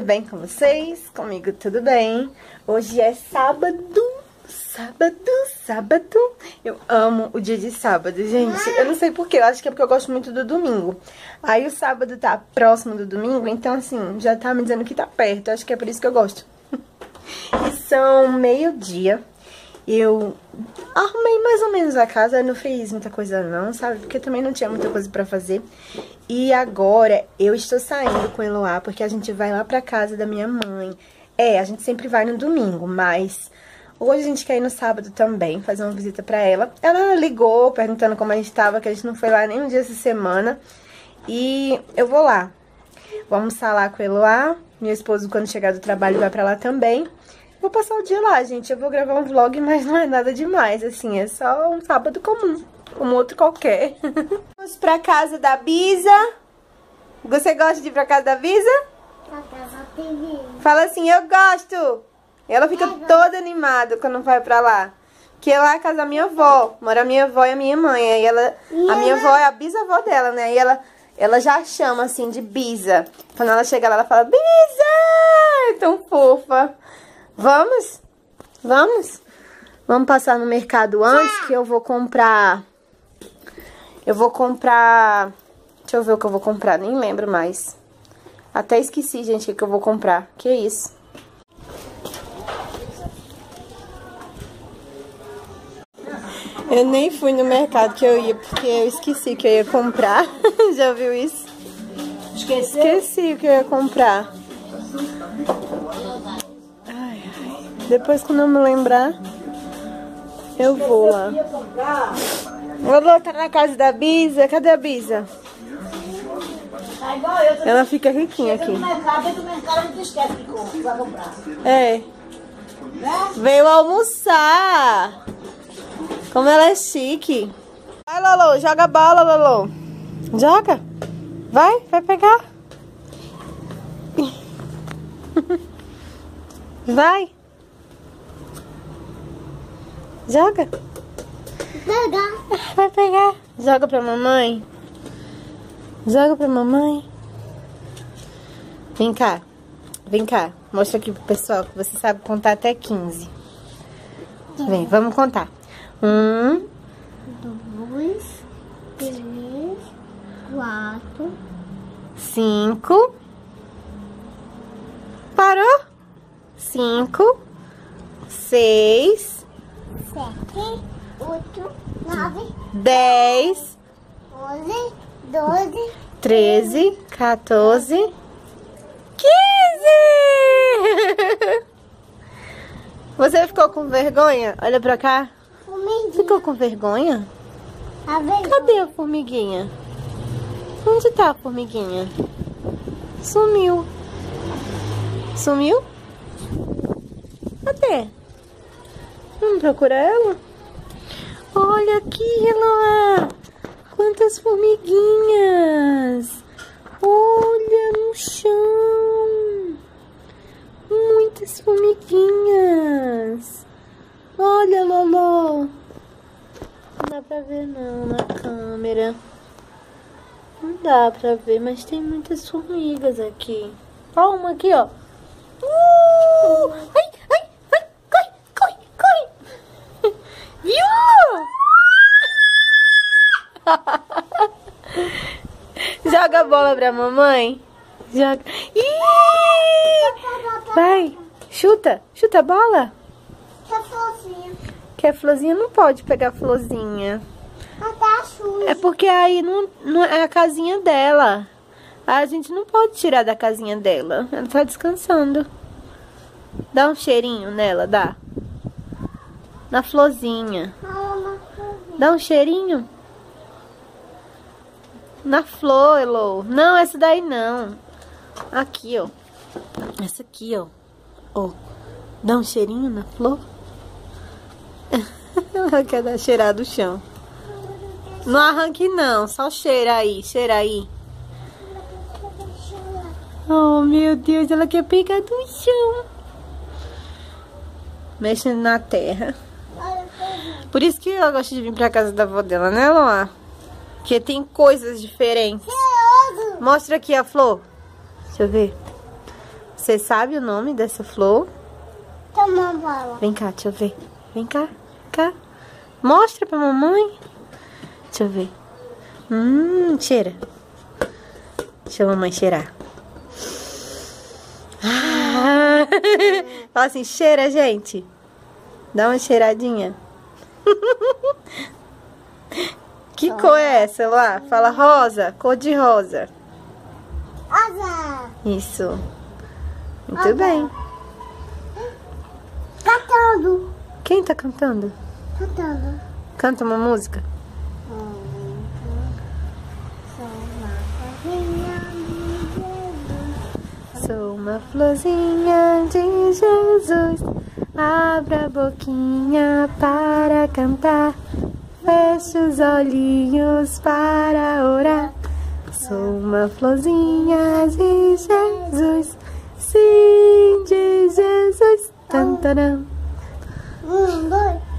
tudo bem com vocês? Comigo tudo bem. Hoje é sábado, sábado, sábado. Eu amo o dia de sábado, gente. Eu não sei porquê, eu acho que é porque eu gosto muito do domingo. Aí o sábado tá próximo do domingo, então assim, já tá me dizendo que tá perto. Eu acho que é por isso que eu gosto. E são meio-dia. Eu arrumei mais ou menos a casa, não fiz muita coisa não, sabe? Porque também não tinha muita coisa pra fazer. E agora eu estou saindo com o Eloá, porque a gente vai lá pra casa da minha mãe. É, a gente sempre vai no domingo, mas hoje a gente quer ir no sábado também, fazer uma visita pra ela. Ela ligou perguntando como a gente tava, que a gente não foi lá nem um dia essa semana. E eu vou lá. Vou almoçar lá com o Eloá. Meu esposo, quando chegar do trabalho, vai pra lá também. Vou passar o dia lá, gente. Eu vou gravar um vlog, mas não é nada demais, assim. É só um sábado comum, como outro qualquer. Vamos pra casa da Bisa. Você gosta de ir pra casa da Bisa? Fala assim, eu gosto. Ela fica toda animada quando vai pra lá. Que lá é a casa da minha avó. Mora a minha avó e a minha mãe. Aí ela, a minha avó é a bisavó dela, né? E ela, ela já chama assim de Bisa. Quando ela chega lá, ela fala, Bisa! É tão fofa. Vamos? Vamos? Vamos passar no mercado antes que eu vou comprar... Eu vou comprar... Deixa eu ver o que eu vou comprar, nem lembro mais. Até esqueci, gente, o que eu vou comprar. Que isso? Eu nem fui no mercado que eu ia, porque eu esqueci que eu ia comprar. Já viu isso? Esqueceu? Esqueci o que eu ia comprar. Depois, quando eu me lembrar, eu vou lá. Vou voltar na casa da Bisa. Cadê a? Tá tô Ela fica riquinha aqui. É. Veio almoçar. Como ela é chique. Vai, Lolo. Joga bola, Lolo. Joga. Vai, vai pegar. Vai. Joga. Pegar. Vai pegar. Joga pra mamãe. Joga pra mamãe. Vem cá. Vem cá. Mostra aqui pro pessoal que você sabe contar até 15. Vem, vamos contar. Um, Dois, três, quatro, cinco. Parou? Cinco, seis, sete, oito, nove, dez, onze, doze, treze, 14, 15! Você ficou com vergonha? Olha pra cá. formiguinha. Ficou com vergonha? Tá vendo? Cadê a formiguinha? Onde tá a formiguinha? Sumiu. Sumiu? Cadê? Vamos procurar ela? Olha aqui, Eloá. Quantas formiguinhas. Olha no chão. Muitas formiguinhas. Olha, Lolo. Não dá pra ver não na câmera. Não dá pra ver, mas tem muitas formigas aqui. Ó, uma aqui, ó. Uh! Ai, Joga a bola pra mamãe. Joga. Ih! Vai, chuta, chuta a bola. Tá sozinha. Quer florzinha? Não pode pegar florzinha. É porque aí não, não é a casinha dela. A gente não pode tirar da casinha dela. Ela tá descansando. Dá um cheirinho nela, dá. Na florzinha. Dá um cheirinho. Na flor, Elo. Não, essa daí não. Aqui, ó. Essa aqui, ó. Ó. Dá um cheirinho na flor. Ela quer dar cheirar do chão. Não arranque não, só cheira aí, cheira aí. Oh, meu Deus, ela quer pegar do chão. Mexendo na terra. Por isso que ela gosta de vir pra casa da avó dela, né, Loa? Porque tem coisas diferentes. Mostra aqui a flor. Deixa eu ver. Você sabe o nome dessa flor? Toma bola. Vem cá, deixa eu ver. Vem cá, cá. Mostra pra mamãe. Deixa eu ver. Hum, cheira. Deixa a mamãe cheirar. Ah. Fala assim, cheira, gente. Dá uma cheiradinha. Que cor é essa lá? Fala rosa, cor de rosa. Asa. Isso. Muito bem. Cantando. Quem tá cantando? Cantando. Canta uma música. Sou uma florzinha de Jesus. Abra a boquinha para cantar. Feche os olhinhos para orar. Sou uma florzinha de Jesus. Sim, de Jesus. Tantaram. Um, dois,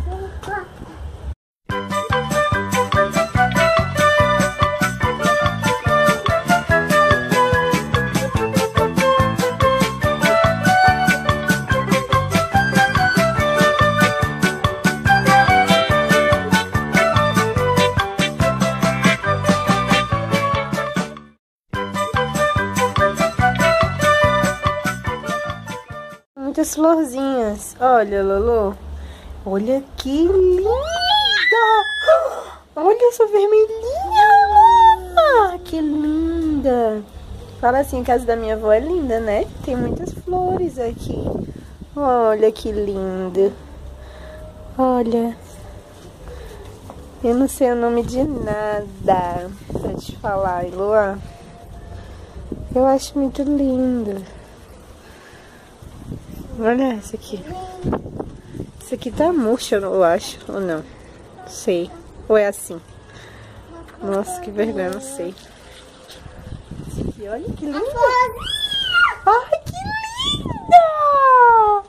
Muitas florzinhas. Olha, Lolo. Olha que linda! Olha essa vermelhinha! Que linda! Fala assim, a casa da minha avó é linda, né? Tem muitas flores aqui. Olha que linda. Olha. Eu não sei o nome de nada pra te falar, Eloá. Eu acho muito lindo. Olha essa aqui. Isso aqui tá murcha, eu acho, ou não? Sei. Ou é assim? Nossa, que vergonha, não sei. Esse aqui, olha que linda. Ai, que linda!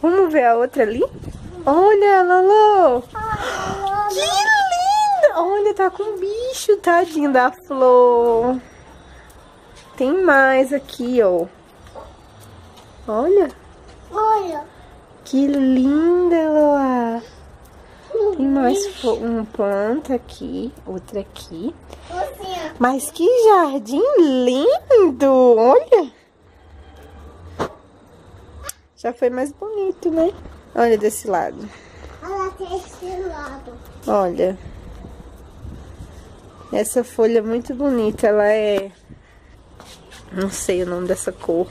Vamos ver a outra ali? Olha, Lolo! Que linda! Olha, tá com bicho, tadinho da flor. Tem mais aqui, ó. Olha. Olha. Que linda, Loa! Tem mais uma planta aqui, outra aqui. Assim, Mas que jardim lindo! Olha! Já foi mais bonito, né? Olha desse lado. olha tem esse lado. Olha. Essa folha é muito bonita. Ela é... Não sei o nome dessa cor.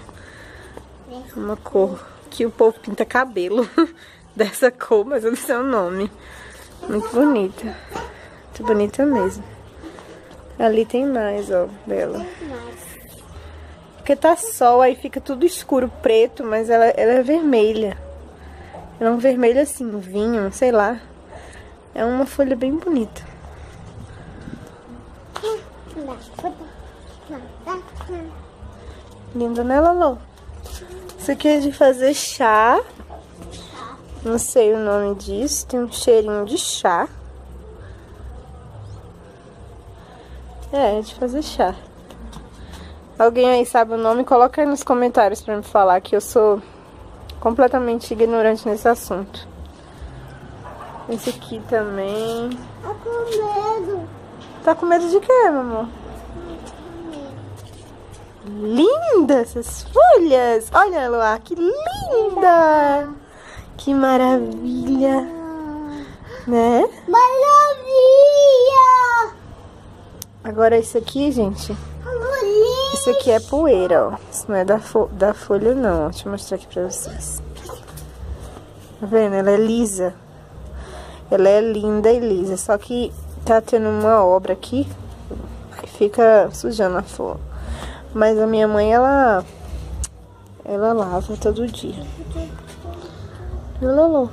É uma cor que o povo pinta cabelo dessa cor, mas eu não sei o nome. Muito bonita. Muito bonita mesmo. Ali tem mais, ó, dela. Porque tá sol, aí fica tudo escuro, preto, mas ela, ela é vermelha. Ela é um vermelho assim, vinho, sei lá. É uma folha bem bonita. Linda, né, Lolo? Isso aqui é de fazer chá. Não sei o nome disso. Tem um cheirinho de chá. É, é de fazer chá. Alguém aí sabe o nome? Coloca aí nos comentários pra me falar que eu sou completamente ignorante nesse assunto. Esse aqui também. Tá com medo. Tá com medo de quê, meu amor? Linda essas folhas! Olha, Luar, que linda! Que maravilha! Né? Maravilha! Agora isso aqui, gente, isso aqui é poeira, ó. Isso não é da, fo da folha, não. Deixa eu mostrar aqui pra vocês. Tá vendo? Ela é lisa. Ela é linda e lisa. Só que tá tendo uma obra aqui que fica sujando a flor. Mas a minha mãe, ela... Ela lava todo dia. Lolo.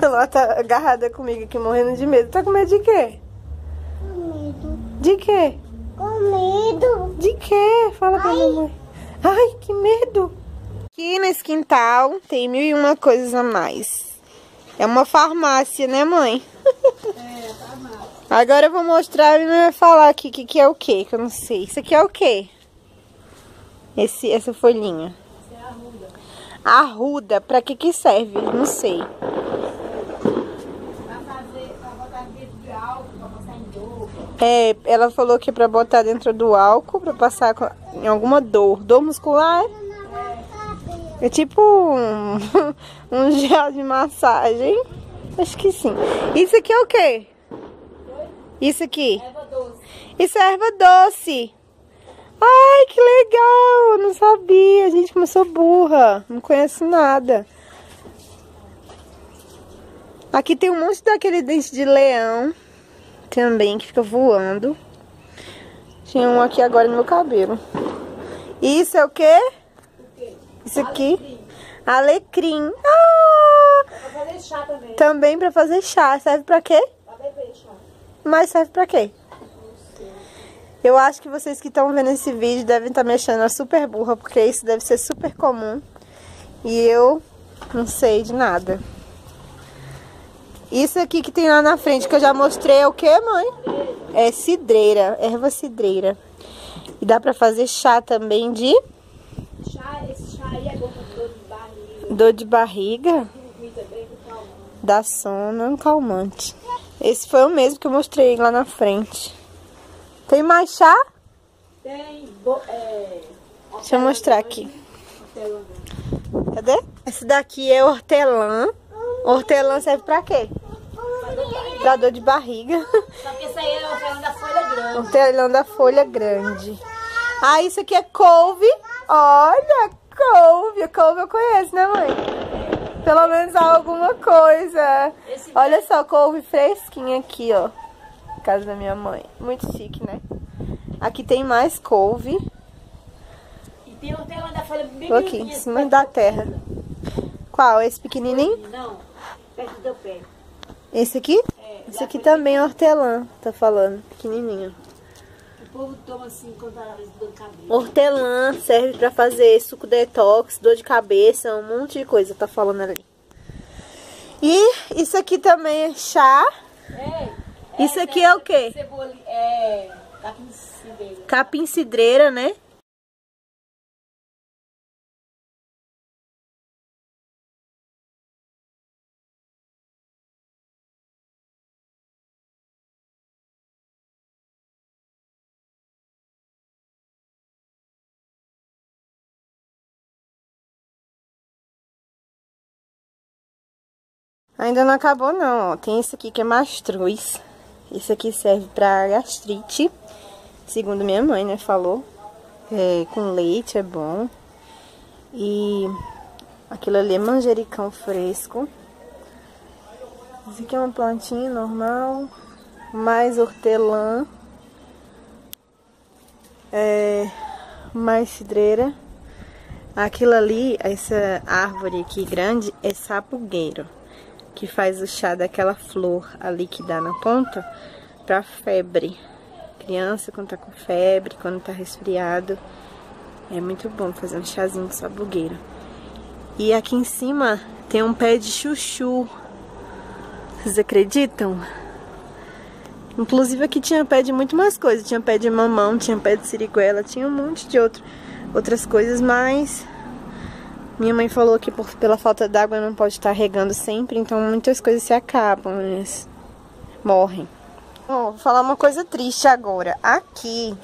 Ela tá agarrada comigo aqui, morrendo de medo. Tá com medo de quê? Com medo. De quê? Com medo. De quê? Fala pra mamãe. Ai, que medo. Aqui nesse quintal tem mil e uma coisas a mais. É uma farmácia, né, mãe? É. Agora eu vou mostrar e vai falar aqui o que, que é o que, que eu não sei. Isso aqui é o que? Esse, essa folhinha. Arruda. Pra que que serve? Não sei. É, ela falou que é pra botar dentro do álcool, pra passar em alguma dor. Dor muscular? É, é tipo um, um gel de massagem. Acho que sim. Isso aqui é o quê? Isso aqui? Isso é erva doce. Ai, que legal! Eu não sabia. Gente, como eu sou burra. Não conheço nada. Aqui tem um monte daquele dente de leão. Também, que fica voando. Tinha um aqui agora no meu cabelo. Isso é o quê? Isso aqui? Alecrim. Ah! Pra fazer chá também. Também pra fazer chá. Serve pra quê? Pra beber chá. Mas serve pra quê? Eu acho que vocês que estão vendo esse vídeo devem estar me achando super burra, porque isso deve ser super comum. E eu não sei de nada. Isso aqui que tem lá na frente, que eu já mostrei, é o que, mãe? É cidreira, erva cidreira. E dá pra fazer chá também de Chá, esse chá aí é bom pra dor de barriga. dor de barriga, dá sono, é um calmante. Esse foi o mesmo que eu mostrei lá na frente. Tem mais chá? Tem, bo, é... Deixa eu mostrar aqui. hortelã. Cadê? Esse daqui é hortelã. Hortelã serve pra quê? Pra dor de barriga. Só que esse aí é hortelã da folha grande. Hortelã da folha grande. Ah, isso aqui é couve. Olha, couve. Couve eu conheço, né, mãe? Pelo menos alguma coisa. Esse Olha só, couve fresquinha aqui, ó. Casa da minha mãe. Muito chique, né? Aqui tem mais couve. E tem hortelã da folha bem aqui, em cima da terra. Qual? Esse pequenininho? Não, perto do pé. Esse aqui? É, Esse aqui também é hortelã, tá falando. Pequenininho. Povo toma assim quando tá dor de cabeça. Hortelã serve pra fazer suco detox, dor de cabeça, um monte de coisa, tá falando ali. E isso aqui também é chá. É, Isso aqui é o quê? cebola, é... capim civeira. Capim cidreira, né? Ainda não acabou não, ó. Tem esse aqui que é mastruz. Esse aqui serve pra gastrite. Segundo minha mãe, né, falou. É, com leite é bom. E aquilo ali é manjericão fresco. Esse aqui é uma plantinha normal. Mais hortelã. É, mais cidreira. Aquilo ali, essa árvore aqui grande, é sapugueiro. Que faz o chá daquela flor ali que dá na ponta pra febre criança quando tá com febre, quando tá resfriado. É muito bom fazer um chazinho de sabugueiro. E aqui em cima tem um pé de chuchu. Vocês acreditam? Inclusive aqui tinha pé de muito mais coisas. Tinha pé de mamão, tinha pé de siriguela, tinha um monte de outro, outras coisas, mas minha mãe falou que por, pela falta d'água não pode estar regando sempre, então muitas coisas se acabam, eles morrem. Ó, vou falar uma coisa triste agora. Aqui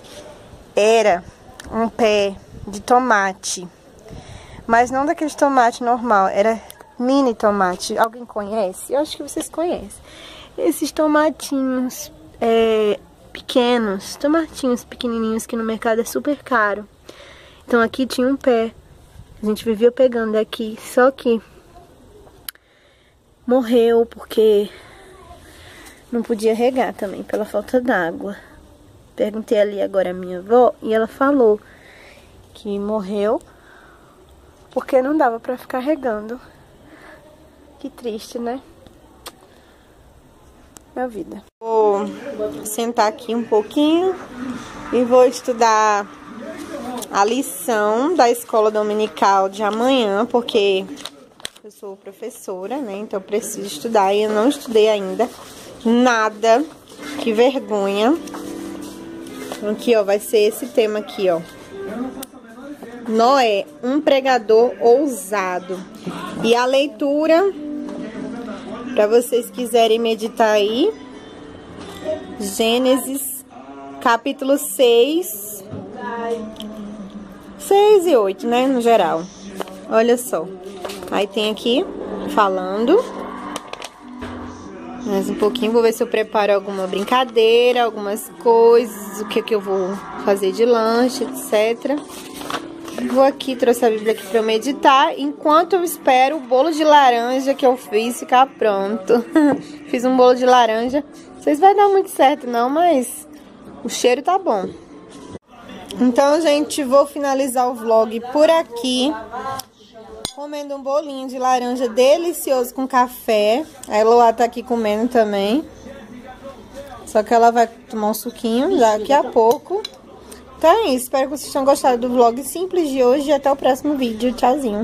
era um pé de tomate. Mas não daquele tomate normal, era mini tomate. Alguém conhece? Eu acho que vocês conhecem. Esses tomatinhos é, pequenos, tomatinhos pequenininhos que no mercado é super caro. Então aqui tinha um pé. A gente vivia pegando aqui, só que morreu porque não podia regar também pela falta d'água. Perguntei ali agora a minha avó e ela falou que morreu porque não dava pra ficar regando. Que triste, né? Minha vida. Vou sentar aqui um pouquinho e vou estudar a lição da escola dominical de amanhã, porque eu sou professora, né? Então eu preciso estudar e eu não estudei ainda nada. que vergonha. Aqui, ó, vai ser esse tema aqui, ó. Noé, um pregador ousado. E a leitura, para vocês quiserem meditar aí, Gênesis, capítulo 6, 6 e 8, né, no geral. Olha só. Aí tem aqui, falando. Mais um pouquinho, vou ver se eu preparo alguma brincadeira, algumas coisas, o que, que eu vou fazer de lanche, etc. Vou aqui, trouxe a Bíblia aqui pra eu meditar, enquanto eu espero o bolo de laranja que eu fiz ficar pronto. fiz um bolo de laranja. Não sei se vai dar muito certo não, mas o cheiro tá bom. Então, gente, vou finalizar o vlog por aqui comendo um bolinho de laranja delicioso com café. A Eloá tá aqui comendo também. Só que ela vai tomar um suquinho daqui a pouco. Então é isso. Espero que vocês tenham gostado do vlog simples de hoje. E até o próximo vídeo. Tchauzinho.